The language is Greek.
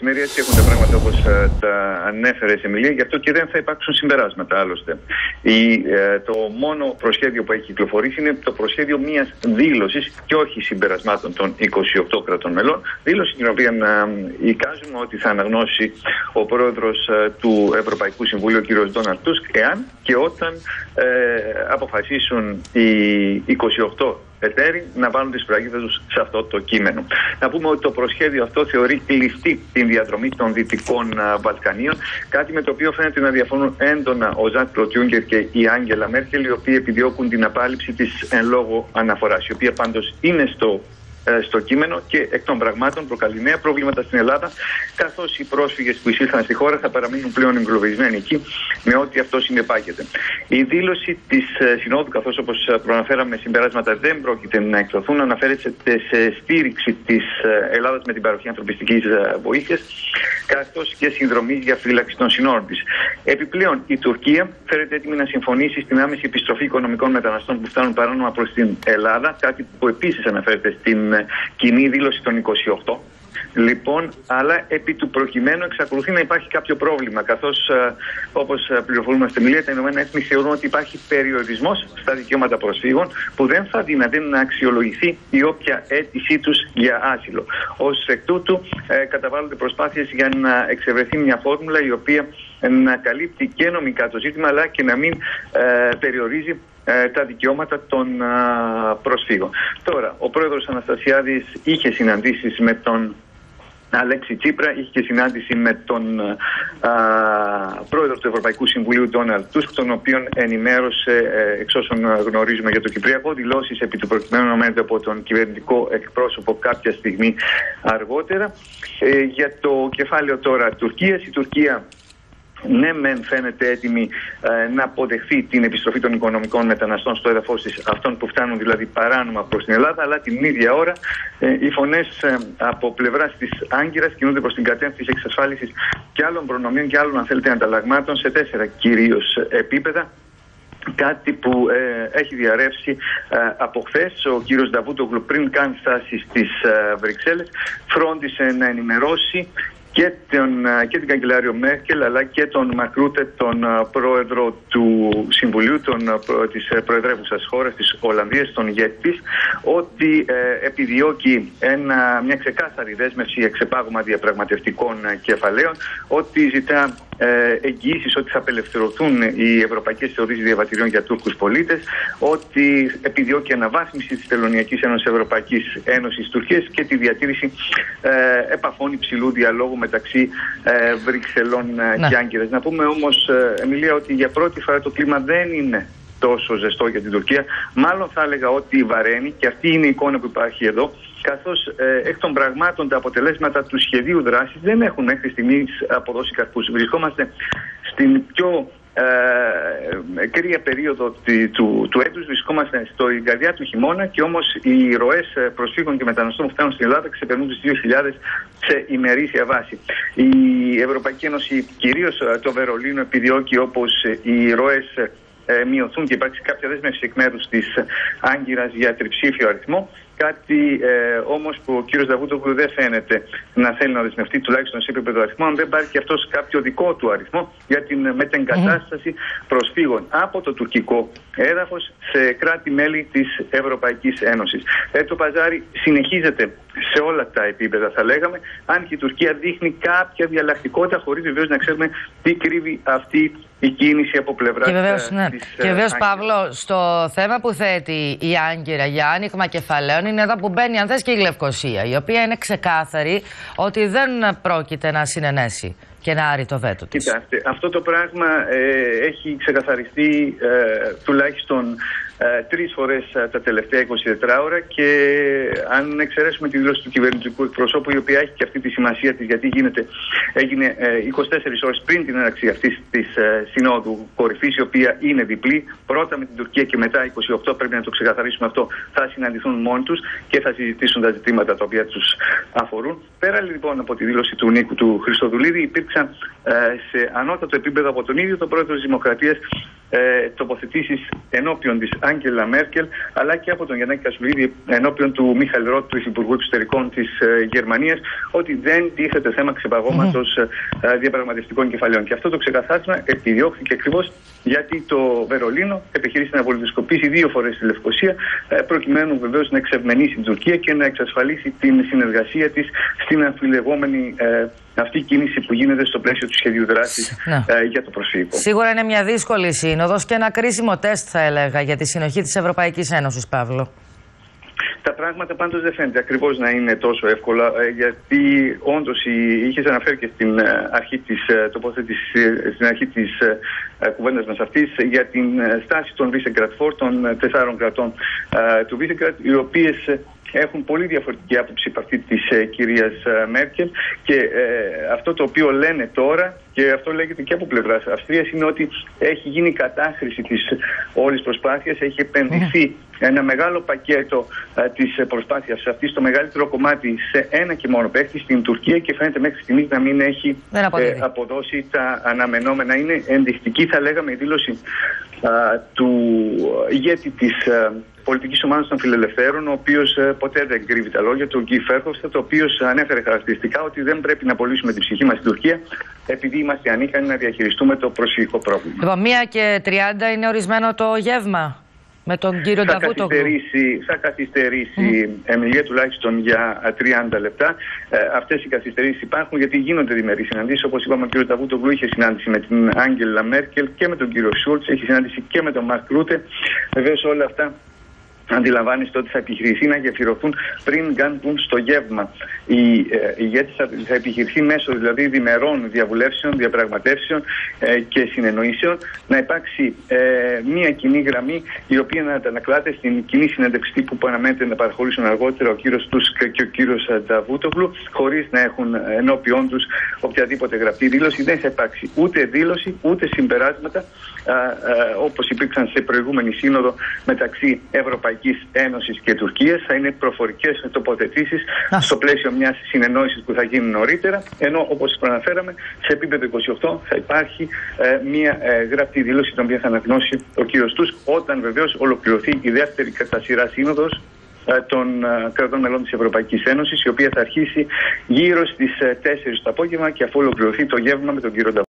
Σήμερα έτσι έχουν τα πράγματα όπως τα ανέφερε Εμιλία, γι' αυτό και δεν θα υπάρξουν συμπεράσματα άλλωστε. Η, ε, το μόνο προσχέδιο που έχει κυκλοφορήσει είναι το προσχέδιο μιας δήλωσης και όχι συμπερασμάτων των 28 κρατών μελών. Δήλωση την οποία ε, εικάζουμε ότι θα αναγνώσει ο πρόεδρος ε, του Ευρωπαϊκού Συμβουλίου, ο κ. Ντόναλτ Τούσκ, εάν και όταν ε, αποφασίσουν οι 28 εταίροι να βάλουν τις φραγίδες τους σε αυτό το κείμενο. Να πούμε ότι το προσχέδιο αυτό θεωρεί κλειστή την διαδρομή των Δυτικών Βαλκανίων, κάτι με το οποίο φαίνεται να διαφωνούν έντονα ο Ζαν Κλωτιούγκερ και η Άγγελα Μέρκελ, οι οποίοι επιδιώκουν την απάλληψη της εν λόγω αναφοράς, η οποία πάντως είναι στο ε, στο κείμενο και εκ των πραγμάτων προκαλεί νέα προβλήματα στην Ελλάδα, καθώς οι πρόσφυγες που εισήλθαν στη χώρα θα παραμείνουν πλέον εγκλωβισμένοι εκεί, με ό,τι αυτό συνεπάγεται. Η δήλωση της ε, Συνόδου, καθώς όπως προαναφέραμε συμπεράσματα, δεν πρόκειται να εκδοθούν, αναφέρεται σε στήριξη της ε, Ελλάδας με την παροχή ανθρωπιστικής βοήθειας, καθώς και συνδρομής για φύλαξη των συνόρων της. Επιπλέον, η Τουρκία φέρεται έτοιμη να συμφωνήσει στην άμεση επιστροφή οικονομικών μεταναστών που φτάνουν παράνομα προς την Ελλάδα, κάτι που επίσης αναφέρεται στην κοινή δήλωση των 28. Λοιπόν, αλλά επί του προκειμένου εξακολουθεί να υπάρχει κάποιο πρόβλημα, καθώς ε, όπως πληροφορούμε στη Μιλία, τα Ηνωμένα Έθνη θεωρούν ότι υπάρχει περιορισμός στα δικαιώματα προσφύγων που δεν θα δυνατεί να αξιολογηθεί η όποια αίτησή τους για άσυλο. Ω εκ τούτου, ε, καταβάλλονται προσπάθειες για να εξευρεθεί μια φόρμουλα η οποία να καλύπτει και νομικά το ζήτημα, αλλά και να μην ε, περιορίζει ε, τα δικαιώματα των προσφύγων. Τώρα, ο πρόεδρος Αναστασιάδης είχε συναντήσεις με τον Αλέξη Τσίπρα, είχε και συνάντηση με τον α, πρόεδρο του Ευρωπαϊκού Συμβουλίου, Ντόναλτ Τούσκ, τον οποίον ενημέρωσε, ε, εξ όσων γνωρίζουμε για το Κυπριακό, δηλώσεις επί του προκειμένου από τον κυβερνητικό εκπρόσωπο κάποια στιγμή αργότερα. Ε, για το κεφάλαιο τώρα Τουρκίας, η Τουρκία ναι, μεν φαίνεται έτοιμη ε, να αποδεχθεί την επιστροφή των οικονομικών μεταναστών στο έδαφος της, αυτών που φτάνουν δηλαδή παράνομα προς την Ελλάδα, αλλά την ίδια ώρα ε, οι φωνές ε, από πλευράς της Άγκυρας κινούνται προς την κατεύθυνση εξασφάλισης και άλλων προνομίων και άλλων, αν θέλετε, ανταλλαγμάτων σε τέσσερα κυρίως επίπεδα κάτι που ε, έχει διαρρεύσει ε, από χθες. Ο κύριος Νταβούτογλου πριν καν φτάσει στις ε, Βρυξέλλες φρόντισε να ενημερώσει και, τον, ε, και την καγκελάριο Μέρκελ αλλά και τον Μακρούτε, τον ε, πρόεδρο του Συμβουλίου των, ε, της προεδρεύουσας χώρας της Ολλανδίας, τον ηγέτη ότι ε, επιδιώκει ένα, μια ξεκάθαρη δέσμευση για ξεπάγωμα διαπραγματευτικών κεφαλαίων, ότι ζητά ε, εγγυήσεις ότι θα απελευθερωθούν οι ευρωπαϊκές θεωρήσεις διαβατηρίων για Τούρκους πολίτες, ότι επιδιώκει αναβάθμιση της Τελωνιακής Ένωσης Ευρωπαϊκής Ένωσης Τουρκίας και τη διατήρηση ε, επαφών υψηλού διαλόγου μεταξύ ε, Βρυξελών ε, ναι. και Άγκυρας. Να πούμε όμως, ε, Εμιλία, ότι για πρώτη φορά το κλίμα δεν είναι τόσο ζεστό για την Τουρκία. Μάλλον θα έλεγα ότι βαραίνει και αυτή είναι η εικόνα που υπάρχει εδώ καθώς ε, εκ των πραγμάτων τα αποτελέσματα του σχεδίου δράσης δεν έχουν μέχρι στιγμής αποδώσει καρπούς. Βρισκόμαστε στην πιο ε, κρύα περίοδο του, του έτους βρισκόμαστε στο καρδιά του χειμώνα και όμως οι ροές προσφύγων και μεταναστών που φτάνουν στην Ελλάδα ξεπερνούν τις 2.000 σε ημερήσια βάση. Η Ευρωπαϊκή Ένωση κυρίως το Βερολίνο επιδιώκει όπως οι ροές ε, μειωθούν και υπάρξει κάποια δέσμευση εκ μέρους της Άγκυρας για τριψήφιο αριθμό. Κάτι ε, όμως που ο κύριος Δαβούτογλου δεν φαίνεται να θέλει να δεσμευτεί τουλάχιστον σε επίπεδο αριθμό, αν δεν πάρει και αυτός κάποιο δικό του αριθμό για την μετεγκατάσταση προσφύγων από το τουρκικό έδαφος σε κράτη-μέλη της Ευρωπαϊκής Ένωσης. Ε, το παζάρι συνεχίζεται σε όλα τα επίπεδα, θα λέγαμε, αν και η Τουρκία δείχνει κάποια διαλλακτικότητα, χωρίς βεβαίως να ξέρουμε τι κρύβει αυτή η κίνηση από πλευράς Και βεβαίως, ναι. Ε, και βεβαίως, Παύλο, στο θέμα που θέτει η Άγκυρα για άνοιγμα κεφαλαίων είναι εδώ που μπαίνει, αν θες, και η Λευκοσία, η οποία είναι ξεκάθαρη ότι δεν πρόκειται να συνενέσει και να άρει το βέτο της. Κοιτάξτε, αυτό το πράγμα ε, έχει ξεκαθαριστεί ε, τουλάχιστον ε, τρεις φορές ε, τα τελευταία 24 ώρα και αν εξαιρέσουμε τη δήλωση του κυβερνητικού εκπροσώπου, η οποία έχει και αυτή τη σημασία της, γιατί γίνεται, έγινε ε, 24 ώρες πριν την έναρξη αυτής της ε, Συνόδου Κορυφής, η οποία είναι διπλή. Πρώτα με την Τουρκία και μετά 28, πρέπει να το ξεκαθαρίσουμε αυτό, θα συναντηθούν μόνοι τους και θα συζητήσουν τα ζητήματα τα οποία τους αφορούν. Πέρα λοιπόν από τη δήλωση του Νίκου του Χριστοδουλίδη, υπήρξαν ε, σε ανώτατο επίπεδο από τον ίδιο τον πρόεδρο της Δημοκρατίας ε, τοποθετήσεις ενώπιον της Άγγελα Μέρκελ αλλά και από τον Γιάννη Κασουλίδη ενώπιον του Μίχαλ Ρότ, του Υπουργού Εξωτερικών της ε, Γερμανίας ότι δεν τίθεται θέμα ξεπαγώματος mm. διαπραγματευτικών κεφαλαίων. Και αυτό το ξεκαθάρισμα επιδιώχθηκε ακριβώς γιατί το Βερολίνο επιχείρησε να βολιδοσκοπήσει δύο φορές τη Λευκοσία, ε, προκειμένου βεβαίως να εξευμενήσει την Τουρκία και να εξασφαλίσει την συνεργασία της στην αμφιλεγόμενη ε, αυτή κίνηση που γίνεται στο πλαίσιο του σχεδίου δράσης ναι. ε, για το προσφύγο. Σίγουρα είναι μια δύσκολη σύνοδος και ένα κρίσιμο τεστ, θα έλεγα, για τη συνοχή της Ευρωπαϊκής Ένωσης, Παύλο. Τα πράγματα πάντως δεν φαίνεται ακριβώς να είναι τόσο εύκολα ε, γιατί όντως είχες αναφέρει και στην ε, αρχή της ε, τοποθέτησης, στην αρχή της κουβέντας μας αυτής για την στάση των Βίσεγκρατ των τεσσάρων κρατών του Βίσεγκρατ οι οποίες έχουν πολύ διαφορετική άποψη από αυτή της ε, κυρίας ε, Μέρκελ και ε, αυτό το οποίο λένε τώρα και αυτό λέγεται και από πλευράς Αυστρίας είναι ότι έχει γίνει κατάχρηση της όλης προσπάθειας, έχει επενδυθεί ένα μεγάλο πακέτο ε, της προσπάθειας αυτής, το μεγαλύτερο κομμάτι σε ένα και μόνο παίχτη στην Τουρκία και φαίνεται μέχρι στιγμής να μην έχει αποδώσει τα αναμενόμενα. Είναι ενδεικτική θα λέγαμε η δήλωση του ηγέτη της πολιτικής ομάδας των φιλελευθέρων, ο οποίος ε, ποτέ δεν κρύβει τα λόγια του, Γκί Φέρχοφστατ, ο οποίος ανέφερε χαρακτηριστικά ότι δεν πρέπει να πωλήσουμε την ψυχή μας στην Τουρκία, επειδή είμαστε ανίκανοι να διαχειριστούμε το προσφυγικό πρόβλημα. Λοιπόν, μία και 30 είναι ορισμένο το γεύμα. Με τον κύριο θα καθυστερήσει, θα καθυστερήσει mm. Εμιλία τουλάχιστον για 30 λεπτά. Ε, Αυτές οι καθυστερήσεις υπάρχουν γιατί γίνονται διμερείς συναντήσεις. Όπως είπαμε, ο κύριος Ταβούτογλου είχε συνάντηση με την Άγγελα Μέρκελ και με τον κύριο Σούλτς, έχει συνάντηση και με τον Μαρκ Ρούτε. Βεβαίως όλα αυτά αντιλαμβάνεστε ότι θα επιχειρηθεί να γεφυρωθούν πριν καν μπουν στο γεύμα. Η ε, ηγέτη θα, θα επιχειρηθεί μέσω δηλαδή διμερών διαβουλεύσεων, διαπραγματεύσεων ε, και συνεννοήσεων να υπάρξει ε, μία κοινή γραμμή η οποία να αντανακλάται στην κοινή συνέντευξη που αναμένεται να παραχωρήσουν αργότερα ο κύριος Τούσκ και ο κύριος Τζαβούτογλου χωρίς να έχουν ενώπιον τους οποιαδήποτε γραπτή δήλωση. Δεν θα υπάρξει ούτε δήλωση ούτε συμπεράσματα όπως υπήρξαν σε προηγούμενη σύνοδο μεταξύ Ευρωπαϊκής Ευρωπαϊκής Ένωσης και Τουρκίας. Θα είναι προφορικές τοποθετήσει στο πλαίσιο μιας συνεννόησης που θα γίνει νωρίτερα. Ενώ, όπως προαναφέραμε, σε επίπεδο 28 θα υπάρχει ε, μια ε, γραπτή δήλωση, την οποία θα αναγνώσει ο κύριος Του, όταν βεβαίως ολοκληρωθεί η δεύτερη κατά σειρά σύνοδος ε, των ε, κρατών μελών της Ευρωπαϊκής Ένωσης η οποία θα αρχίσει γύρω στις 4 το απόγευμα και αφού ολοκληρωθεί το γεύμα με τον κύριο